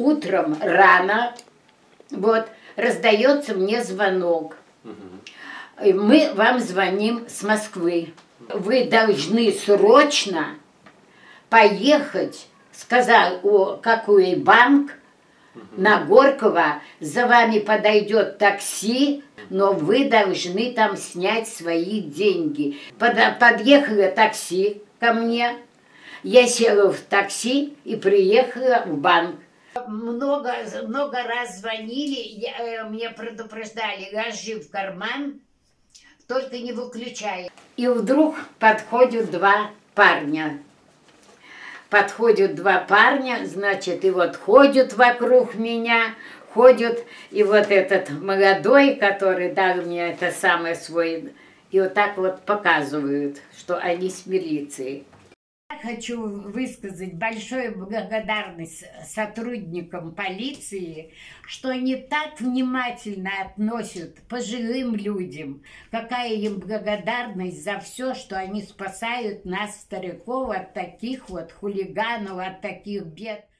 утром рано, вот, раздается мне звонок. Мы вам звоним с Москвы. Вы должны срочно поехать, сказал о, какой банк, на Горького, за вами подойдет такси, но вы должны там снять свои деньги. Под, подъехало такси ко мне, я села в такси и приехала в банк. Много, много раз звонили, я, э, мне предупреждали, ложи в карман, только не выключай. И вдруг подходят два парня. Подходят два парня, значит, и вот ходят вокруг меня, ходят, и вот этот молодой, который дал мне это самое свой, и вот так вот показывают, что они с милицией хочу высказать большую благодарность сотрудникам полиции, что они так внимательно относят пожилым людям. Какая им благодарность за все, что они спасают нас, стариков, от таких вот хулиганов, от таких бед.